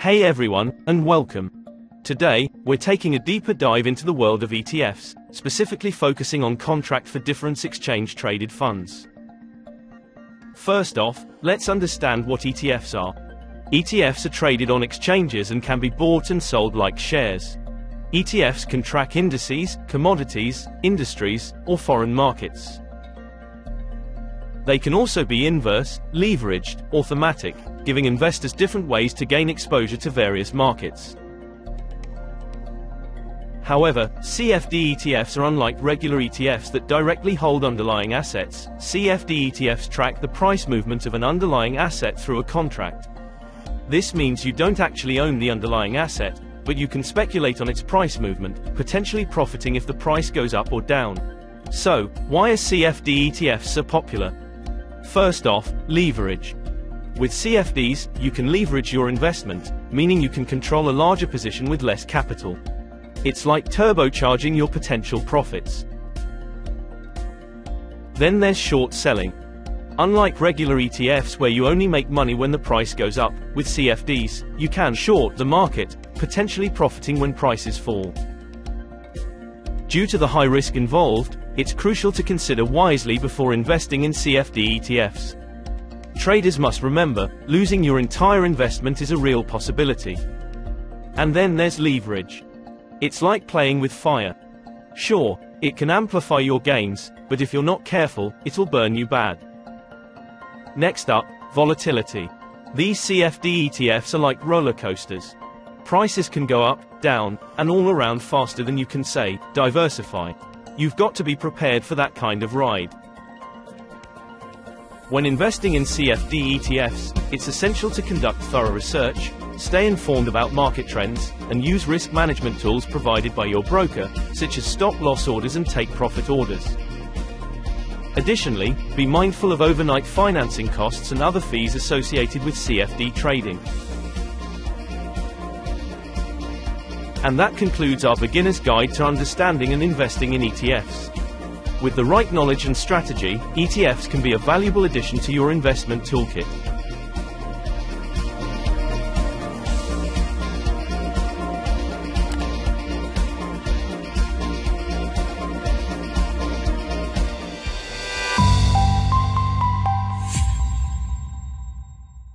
Hey everyone, and welcome. Today, we're taking a deeper dive into the world of ETFs, specifically focusing on contract for difference exchange traded funds. First off, let's understand what ETFs are. ETFs are traded on exchanges and can be bought and sold like shares. ETFs can track indices, commodities, industries, or foreign markets. They can also be inverse, leveraged, or thematic, giving investors different ways to gain exposure to various markets. However, CFD ETFs are unlike regular ETFs that directly hold underlying assets. CFD ETFs track the price movement of an underlying asset through a contract. This means you don't actually own the underlying asset, but you can speculate on its price movement, potentially profiting if the price goes up or down. So, why are CFD ETFs so popular? First off, leverage. With CFDs, you can leverage your investment, meaning you can control a larger position with less capital. It's like turbocharging your potential profits. Then there's short selling. Unlike regular ETFs where you only make money when the price goes up, with CFDs, you can short the market, potentially profiting when prices fall. Due to the high risk involved, it's crucial to consider wisely before investing in CFD ETFs. Traders must remember, losing your entire investment is a real possibility. And then there's leverage. It's like playing with fire. Sure, it can amplify your gains, but if you're not careful, it'll burn you bad. Next up, volatility. These CFD ETFs are like roller coasters. Prices can go up, down, and all around faster than you can say, diversify. You've got to be prepared for that kind of ride. When investing in CFD ETFs, it's essential to conduct thorough research, stay informed about market trends, and use risk management tools provided by your broker, such as stop loss orders and take profit orders. Additionally, be mindful of overnight financing costs and other fees associated with CFD trading. And that concludes our beginner's guide to understanding and investing in ETFs. With the right knowledge and strategy, ETFs can be a valuable addition to your investment toolkit.